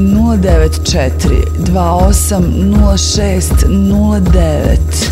094 28 06 09